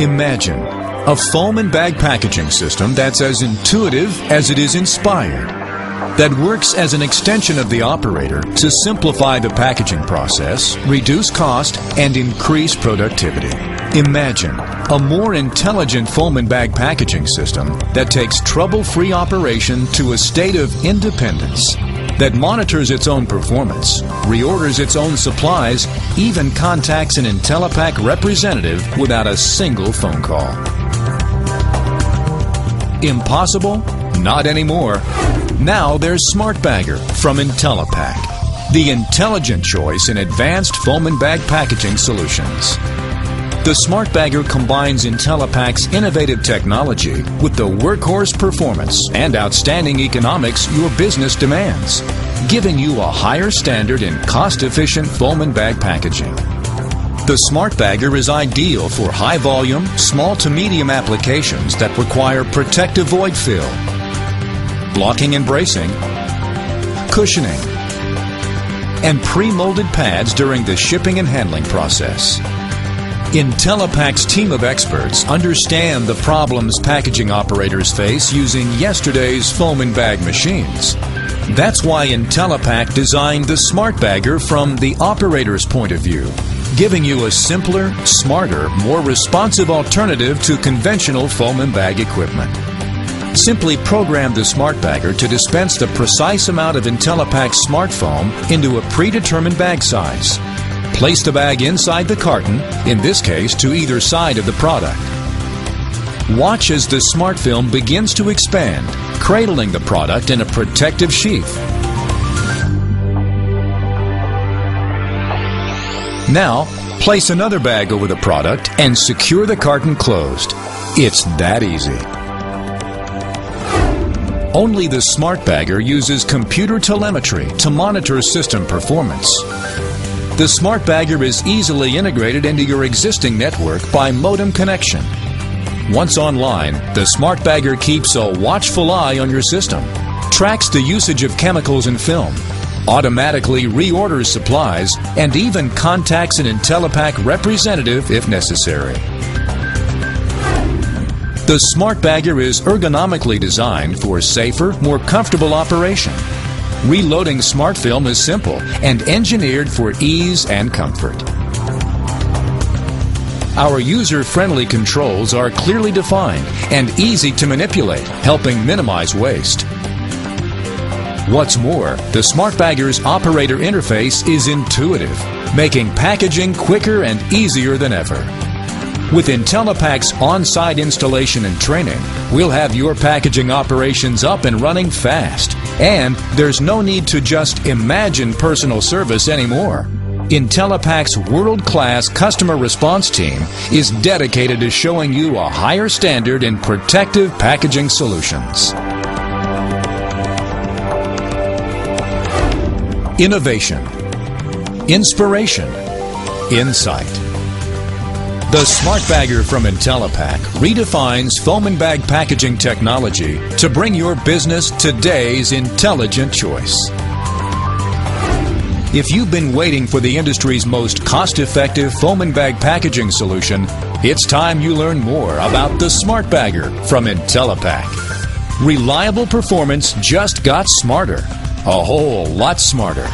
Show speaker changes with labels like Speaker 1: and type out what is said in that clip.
Speaker 1: Imagine a foam and bag packaging system that's as intuitive as it is inspired, that works as an extension of the operator to simplify the packaging process, reduce cost, and increase productivity. Imagine a more intelligent foam and bag packaging system that takes trouble-free operation to a state of independence that monitors its own performance, reorders its own supplies, even contacts an IntelliPack representative without a single phone call. Impossible? Not anymore. Now there's SmartBagger from IntelliPack, the intelligent choice in advanced foam and bag packaging solutions. The SmartBagger combines IntelliPack's innovative technology with the workhorse performance and outstanding economics your business demands, giving you a higher standard in cost-efficient foam and bag packaging. The SmartBagger is ideal for high volume, small to medium applications that require protective void fill, blocking and bracing, cushioning, and pre-molded pads during the shipping and handling process. IntelliPack's team of experts understand the problems packaging operators face using yesterday's foam and bag machines. That's why IntelliPack designed the SmartBagger from the operator's point of view, giving you a simpler, smarter, more responsive alternative to conventional foam and bag equipment. Simply program the SmartBagger to dispense the precise amount of IntelliPack Smart Foam into a predetermined bag size. Place the bag inside the carton, in this case to either side of the product. Watch as the smart film begins to expand, cradling the product in a protective sheath. Now, place another bag over the product and secure the carton closed. It's that easy. Only the SmartBagger uses computer telemetry to monitor system performance. The smart bagger is easily integrated into your existing network by modem connection. Once online, the smart bagger keeps a watchful eye on your system, tracks the usage of chemicals and film, automatically reorders supplies, and even contacts an IntelliPack representative if necessary. The smart bagger is ergonomically designed for safer, more comfortable operation. Reloading smart film is simple and engineered for ease and comfort. Our user-friendly controls are clearly defined and easy to manipulate, helping minimize waste. What's more, the SmartBagger's operator interface is intuitive, making packaging quicker and easier than ever. With IntelliPack's on-site installation and training, we'll have your packaging operations up and running fast. And there's no need to just imagine personal service anymore. IntelliPack's world-class customer response team is dedicated to showing you a higher standard in protective packaging solutions. Innovation, inspiration, insight. The SmartBagger from IntelliPack redefines foam and bag packaging technology to bring your business today's intelligent choice. If you've been waiting for the industry's most cost-effective foam and bag packaging solution, it's time you learn more about the SmartBagger from IntelliPack. Reliable performance just got smarter, a whole lot smarter.